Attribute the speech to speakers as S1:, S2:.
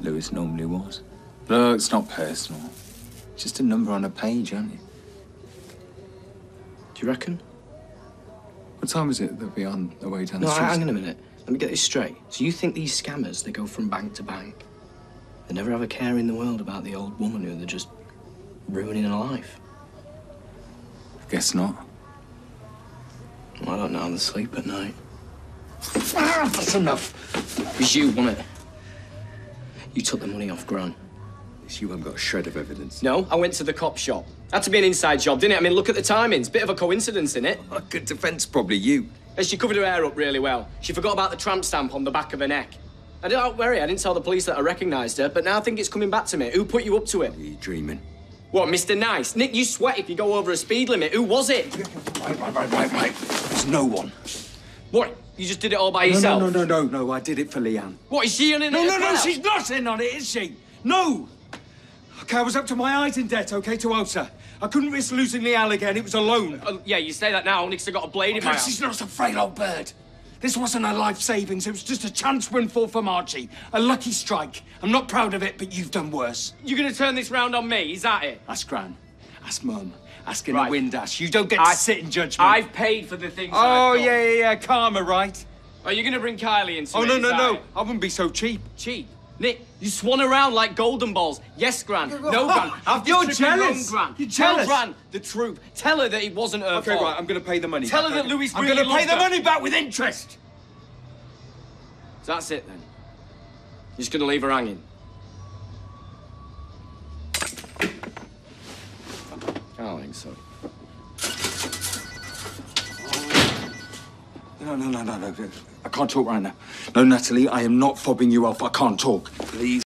S1: Lewis normally was. Look, it's not personal. It's just a number on a page, aren't it?
S2: Do you reckon?
S1: What time is it that we're on the way down
S2: No,
S1: the street?
S2: hang on a minute. Let me get this straight. So you think these scammers, they go from bank to bank? They never have a care in the world about the old woman who they're just ruining her life?
S1: I Guess not.
S2: Well, I don't know how they sleep at night.
S1: Ah, that's enough.
S2: It was you, wasn't it? You took the money off Gran.
S1: You haven't got a shred of evidence.
S2: No, I went to the cop shop. Had to be an inside job, didn't it? I mean, look at the timings. Bit of a coincidence, in it.
S1: A good defence, probably you.
S2: And she covered her hair up really well. She forgot about the tramp stamp on the back of her neck. I didn't worry. I didn't tell the police that I recognised her, but now I think it's coming back to me. Who put you up to it?
S1: Are you dreaming?
S2: What, Mr. Nice? Nick, you sweat if you go over a speed limit. Who was it?
S1: Right, right, right, right, right. There's no one.
S2: What? You just did it all by
S1: No,
S2: yourself?
S1: no, no, no, no, no. I did it for Leanne.
S2: What, is she in it
S3: No, no, no,
S2: well?
S3: she's not in on it, is she? No! Okay, I was up to my eyes in debt, okay, to Elsa. I couldn't risk losing Leanne again. It was a loan.
S2: Oh, yeah, you say that now I got a blade in my
S3: Okay,
S2: eye.
S3: she's not a frail old bird. This wasn't a life savings. It was just a chance windfall for Margie. A lucky strike. I'm not proud of it, but you've done worse.
S2: You're gonna turn this round on me, is that it?
S3: That's Gran. Ask Mum. Ask in
S2: Right.
S3: a wind dash. You don't get to
S2: I-
S3: sit in judgment.
S2: I've paid for the things
S3: Oh, yeah, yeah, yeah. Karma, right?
S2: Are you gonna bring Kylie into
S3: Oh, no, no, no. I wouldn't be so cheap.
S2: Cheap. Nick, you swan around like golden balls. Yes, Gran. No, Gran. I've
S3: You're jealous.
S2: Gran.
S3: You're
S2: Tell
S3: jealous.
S2: Gran the truth. Tell her that it wasn't her
S3: Okay,
S2: fault.
S3: right. I'm going to pay the money
S2: Tell
S3: back,
S2: her that
S3: okay?
S2: Lewis
S3: I'm
S2: really
S3: gonna pay
S2: loved
S3: the money back with interest.
S2: So that's it then. You're just gonna leave her hanging. So.
S1: No, no, no, no, no. I can't talk right now. No, Natalie, I am not fobbing you off. I can't talk. Please.